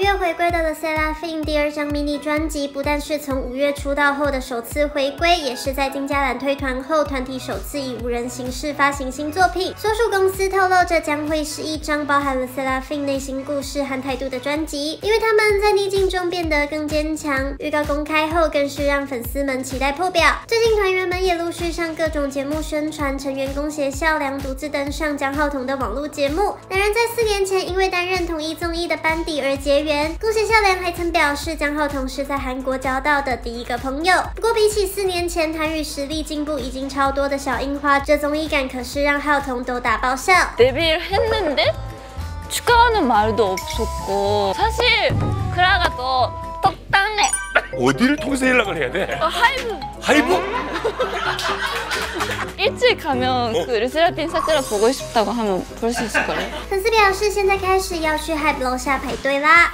月回归的 The Seraphim 第二张迷你专辑，不但是从五月出道后的首次回归，也是在金嘉兰退团后团体首次以五人形式发行新作品。所属公司透露，这将会是一张包含了 s e l a f i n 内心故事和态度的专辑，因为他们在逆境中变得更坚强。预告公开后，更是让粉丝们期待破表。最近团员们也陆续上各种节目宣传，成员宫胁孝良独自登上姜浩彤的网络节目。两人在四年前因为担任同一综艺的班底而结缘。宫胁孝良还曾表示，姜浩彤是在韩国交到的第一个朋友。不过比起四年前，韩语实力进步已经超多的小樱花，这综艺感可是让浩彤都打爆笑。 데뷔를 했는데 축하하는 말도 없었고 사실 그라가 더 떡당해 어디를 통해서 연락을 해야 돼? 어, 하이브 하이브? 일찍 가면 어? 그 르세라핌 사제라 보고 싶다고 하면 볼 수 있을 거예요. 선수비老师现在开始要去 Hype 楼下排队啦。